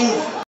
two.